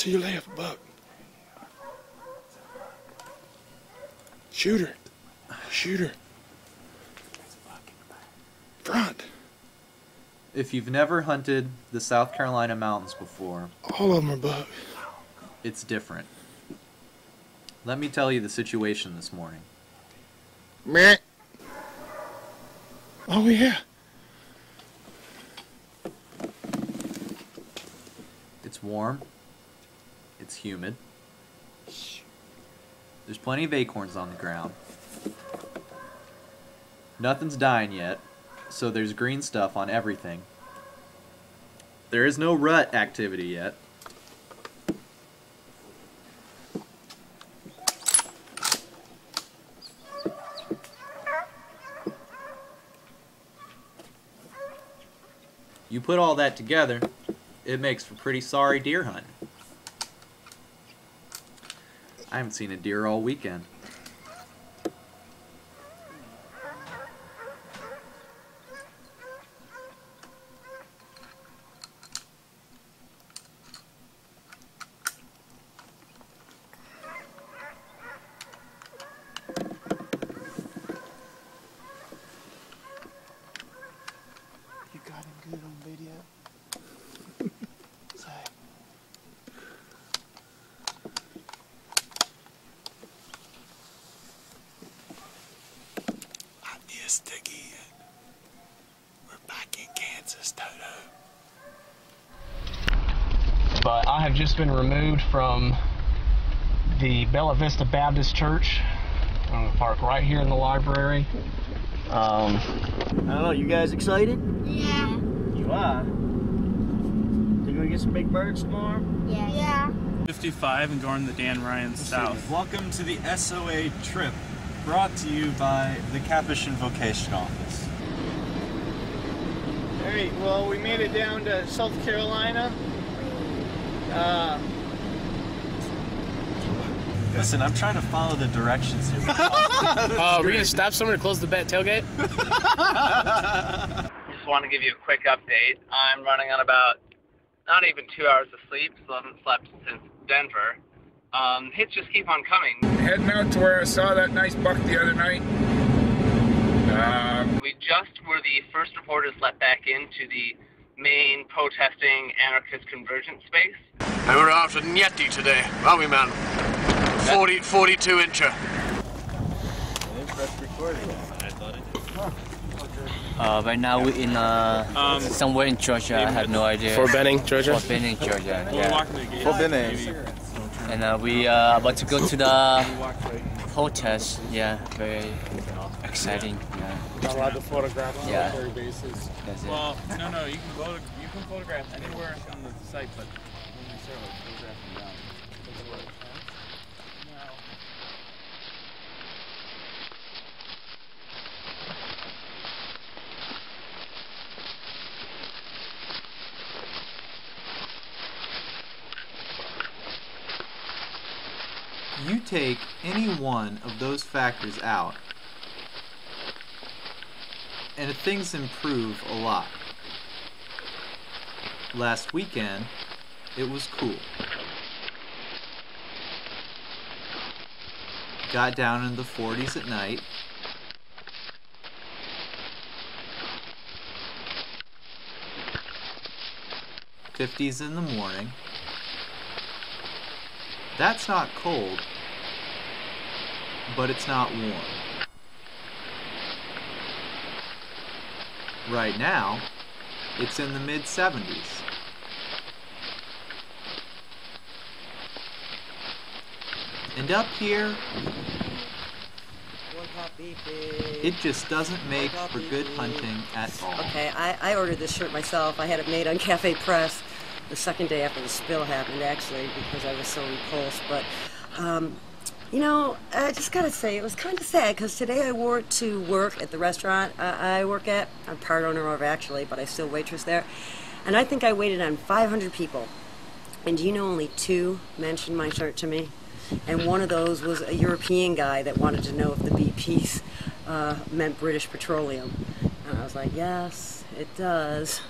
To your left, Buck. Shooter. Shooter. Front. If you've never hunted the South Carolina mountains before, All of them are Buck. it's different. Let me tell you the situation this morning. Meh. Oh, yeah. It's warm. It's humid. There's plenty of acorns on the ground. Nothing's dying yet, so there's green stuff on everything. There is no rut activity yet. You put all that together, it makes for pretty sorry deer hunting. I haven't seen a deer all weekend. You got him good on video. Say. I missed again. We're back in Kansas, Toto. but I have just been removed from the Bella Vista Baptist Church. I'm gonna park right here in the library. Um, I don't know, you guys excited? Yeah. You are. Think we're gonna get some big birds tomorrow? Yeah. Yeah. 55 and going to Dan Ryan South. Welcome to the SOA trip, brought to you by the Capuchin Vocation Office. All right, well, we made it down to South Carolina. Uh, Listen, I'm trying to follow the directions here. uh, are we gonna stop somewhere to close the bat tailgate? Just want to give you a quick update. I'm running on about not even two hours of sleep, so I haven't slept since Denver. Um, hits just keep on coming. Heading out to where I saw that nice buck the other night. Um, We just were the first reporters let back into the main protesting anarchist convergence space. And we're after Nyeti today, aren't we, man? 40, 42 incher. Uh, right now we're in uh, somewhere in Georgia. I have no idea. Fort Benning, Georgia? Fort Benning, Georgia. Yeah. walking to the gate. Fort Benning. And uh, we are about to go to the protest. Yeah, very exciting. Yeah. Not allowed to photograph on Yeah. military bases. That's it. Well, no, no, you can go to, you can photograph anywhere on the site, but when we start like photographing down. No. You take any one of those factors out, and things improve a lot. Last weekend, it was cool. Got down in the 40s at night. Fifties in the morning. That's not cold, but it's not warm. Right now, it's in the mid 70s. And up here, it just doesn't make for good hunting at all. Okay, I, I ordered this shirt myself. I had it made on Cafe Press the second day after the spill happened, actually, because I was so repulsed. But, um, you know, I just gotta say, it was kind of sad because today I wore it to work at the restaurant uh, I work at. I'm part owner of actually, but I still waitress there. And I think I waited on 500 people. And do you know only two mentioned my shirt to me? And one of those was a European guy that wanted to know if the BPs uh, meant British Petroleum. And I was like, yes, it does.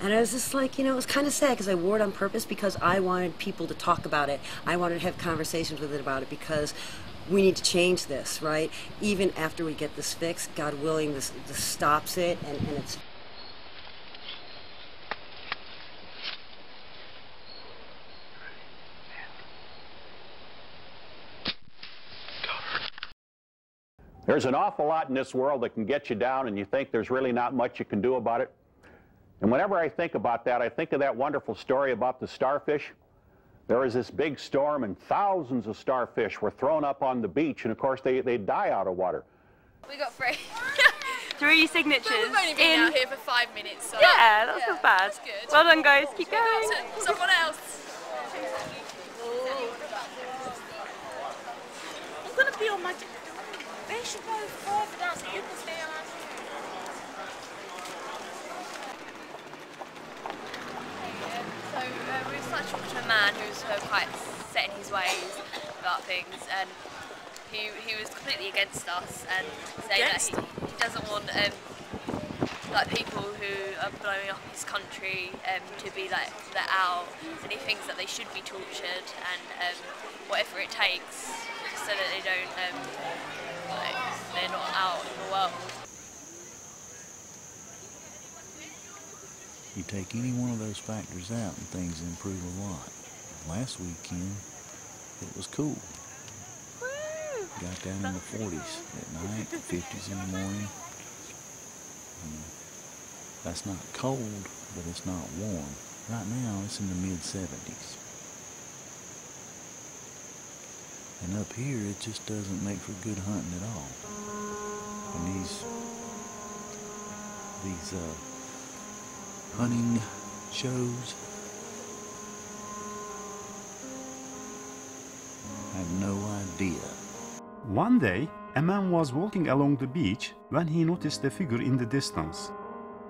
And I was just like, you know, it was kind of sad because I wore it on purpose because I wanted people to talk about it. I wanted to have conversations with it about it because we need to change this, right? Even after we get this fixed, God willing, this, this stops it and, and it's There's an awful lot in this world that can get you down and you think there's really not much you can do about it. And whenever I think about that, I think of that wonderful story about the starfish. There was this big storm and thousands of starfish were thrown up on the beach and of course they, they die out of water. We got three. Three signatures. But we've only been in... out here for five minutes, so Yeah, that's yeah, not bad. That's good. Well done, guys. Keep going. Someone else. I'm gonna be on my. They should go further down so you can stay on. So we started talking to a man who's uh, quite set in his ways about things, and he he was completely against us and saying that he, he doesn't want um, like people who are blowing up his country um, to be like let out, and he thinks that they should be tortured and um, whatever it takes so that they don't um, like they're not out in the world. You take any one of those factors out and things improve a lot. Last weekend, it was cool. Got down in the 40s at night, 50s in the morning. And that's not cold, but it's not warm. Right now, it's in the mid 70s. And up here, it just doesn't make for good hunting at all. And these, these, uh, hunting shows. I have no idea. One day, a man was walking along the beach when he noticed a figure in the distance.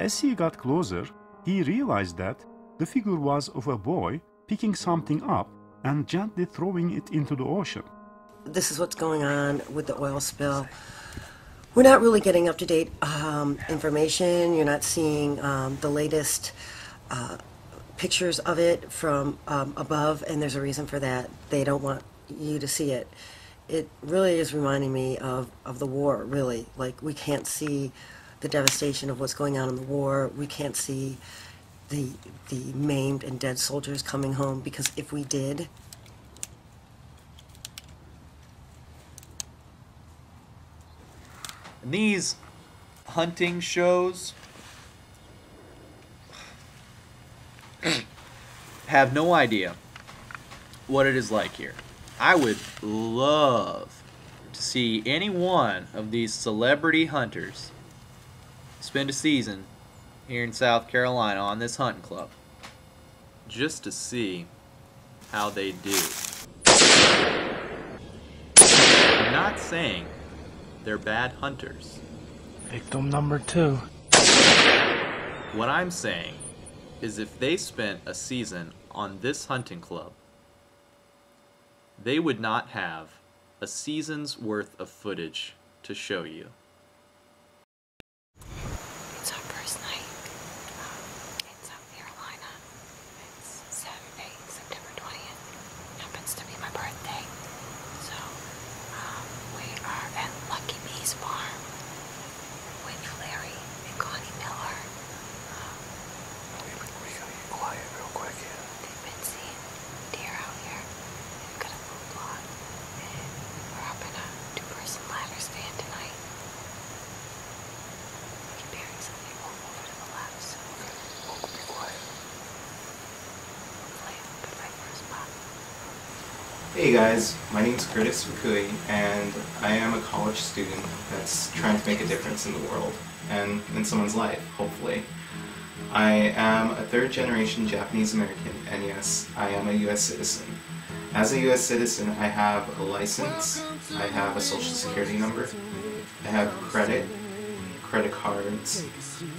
As he got closer, he realized that the figure was of a boy picking something up and gently throwing it into the ocean. this is what's going on with the oil spill. We're not really getting up to date um, information. You're not seeing um, the latest uh, pictures of it from um, above, and there's a reason for that. They don't want you to see it. It really is reminding me of, of the war, really. Like, we can't see the devastation of what's going on in the war. We can't see the, the maimed and dead soldiers coming home, because if we did, And these hunting shows have no idea what it is like here. I would love to see any one of these celebrity hunters spend a season here in South Carolina on this hunting club just to see how they do. I'm not saying they're bad hunters. Victim number two. What I'm saying is if they spent a season on this hunting club, they would not have a season's worth of footage to show you. It's our first night um, in South Carolina. It's Saturday, September 20th. Happens to be my birthday. So, um, we are at Lucky Bee's Farm with Larry and Connie Miller. Um, we, we gotta get quiet real quick here. They've been seeing deer out here. They've got a food plot. And we're up in a two-person ladder stand tonight. Keep hearing something move over to the left, so we'll be quiet. Hopefully, good right for a spot. Hey guys, my name is Curtis Fukui, and I am a college student that's trying to make a difference in the world and in someone's life, hopefully. I am a third generation Japanese American, and yes, I am a US citizen. As a US citizen, I have a license, I have a social security number, I have credit, credit cards.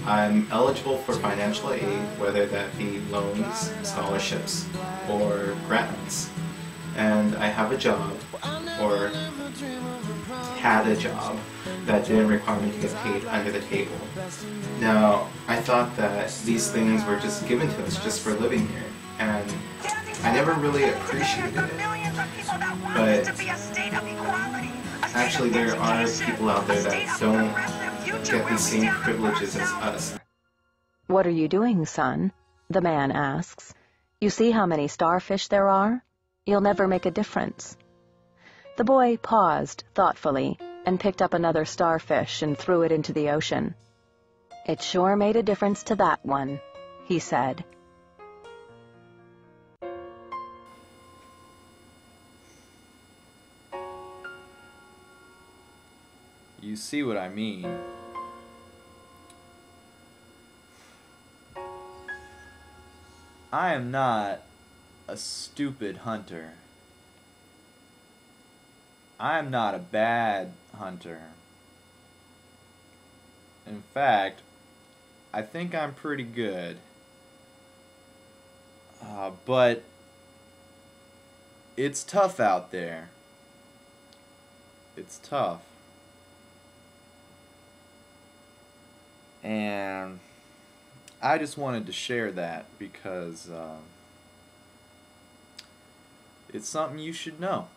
I'm eligible for financial aid, whether that be loans, scholarships, or grants. And I have a job, or had a job, that didn't require me to get paid under the table. Now, I thought that these things were just given to us just for living here, and I never really appreciated it. But actually, there are people out there that don't get the same privileges as us. What are you doing, son? The man asks. You see how many starfish there are? You'll never make a difference. The boy paused thoughtfully and picked up another starfish and threw it into the ocean. It sure made a difference to that one, he said. You see what I mean. I am not a stupid hunter. I am not a bad hunter. In fact, I think I'm pretty good. Uh, but it's tough out there. It's tough. And I just wanted to share that because uh, it's something you should know.